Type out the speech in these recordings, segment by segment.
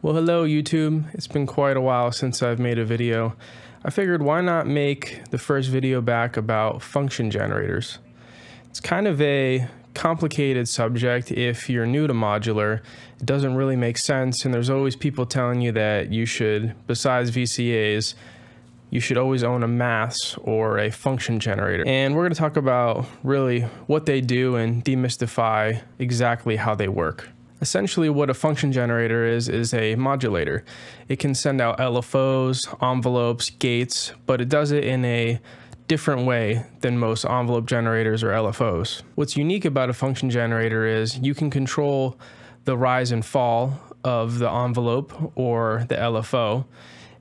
Well, hello YouTube. It's been quite a while since I've made a video. I figured why not make the first video back about function generators. It's kind of a complicated subject if you're new to modular. It doesn't really make sense and there's always people telling you that you should, besides VCAs, you should always own a maths or a function generator. And we're going to talk about really what they do and demystify exactly how they work. Essentially what a function generator is, is a modulator. It can send out LFOs, envelopes, gates, but it does it in a different way than most envelope generators or LFOs. What's unique about a function generator is you can control the rise and fall of the envelope or the LFO,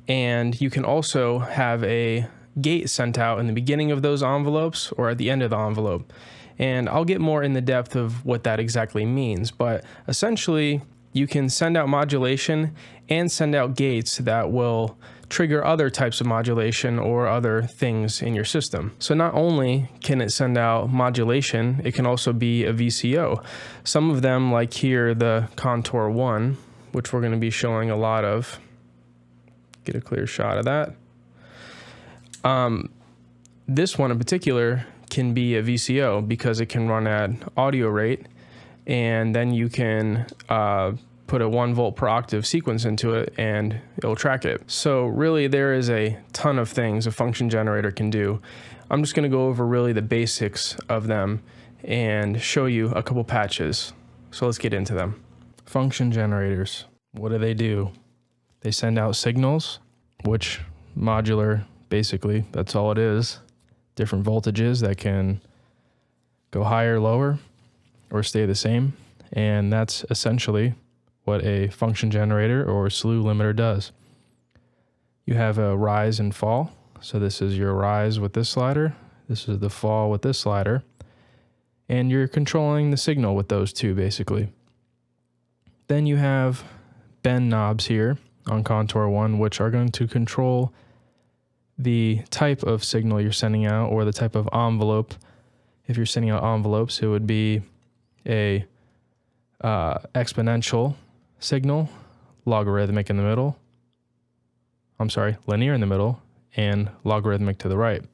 and you can also have a gate sent out in the beginning of those envelopes or at the end of the envelope. And I'll get more in the depth of what that exactly means. But essentially, you can send out modulation and send out gates that will trigger other types of modulation or other things in your system. So not only can it send out modulation, it can also be a VCO. Some of them, like here, the Contour 1, which we're going to be showing a lot of. Get a clear shot of that. Um, this one in particular can be a VCO because it can run at audio rate and then you can uh, put a one volt per octave sequence into it and it'll track it. So really there is a ton of things a function generator can do. I'm just gonna go over really the basics of them and show you a couple patches. So let's get into them. Function generators, what do they do? They send out signals, which modular, basically, that's all it is different voltages that can go higher, lower, or stay the same. And that's essentially what a function generator or slew limiter does. You have a rise and fall. So this is your rise with this slider. This is the fall with this slider. And you're controlling the signal with those two basically. Then you have bend knobs here on contour one, which are going to control the type of signal you're sending out or the type of envelope. If you're sending out envelopes, it would be a uh, exponential signal, logarithmic in the middle. I'm sorry, linear in the middle, and logarithmic to the right. And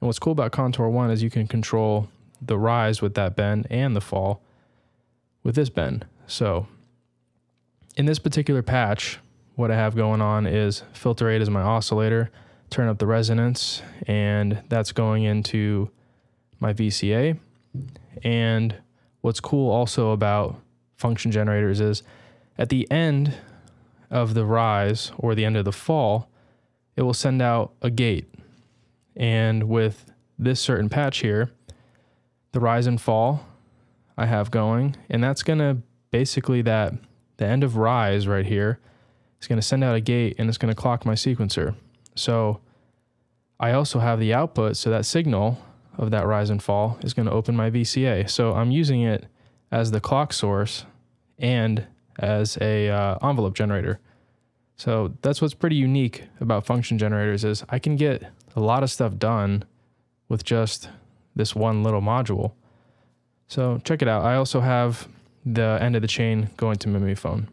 what's cool about Contour 1 is you can control the rise with that bend and the fall with this bend. So in this particular patch, what I have going on is filter 8 is my oscillator turn up the resonance, and that's going into my VCA. And what's cool also about function generators is at the end of the rise or the end of the fall, it will send out a gate. And with this certain patch here, the rise and fall I have going, and that's to basically that the end of rise right here is to send out a gate and it's to clock my sequencer. So I also have the output, so that signal of that rise and fall is going to open my VCA. So I'm using it as the clock source and as a uh, envelope generator. So that's what's pretty unique about function generators is I can get a lot of stuff done with just this one little module. So check it out. I also have the end of the chain going to Mimeophon.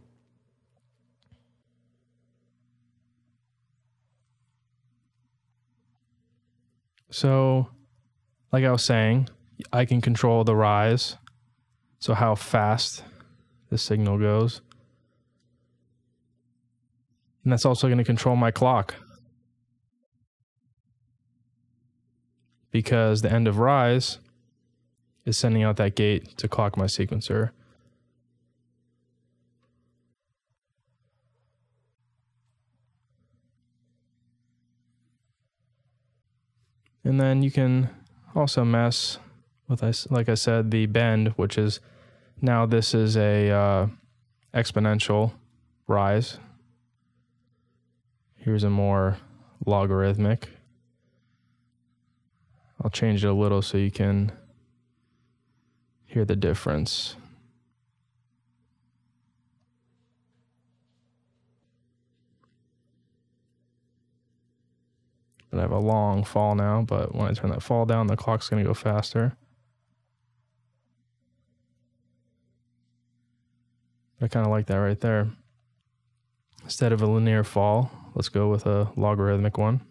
So, like I was saying, I can control the rise. So, how fast the signal goes. And that's also going to control my clock. Because the end of rise is sending out that gate to clock my sequencer. And then you can also mess with, like I said, the bend, which is now this is a uh, exponential rise. Here's a more logarithmic. I'll change it a little so you can hear the difference. I have a long fall now, but when I turn that fall down, the clock's going to go faster. I kind of like that right there. Instead of a linear fall, let's go with a logarithmic one.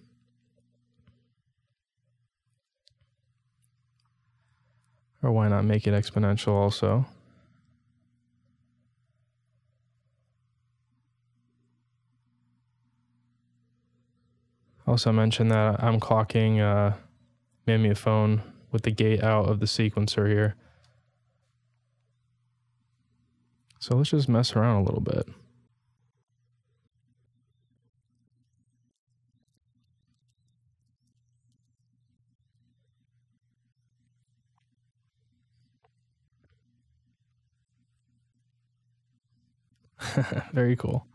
Or why not make it exponential also? Also mention that I'm clocking uh, phone with the gate out of the sequencer here. So let's just mess around a little bit. Very cool.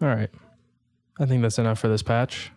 All right. I think that's enough for this patch.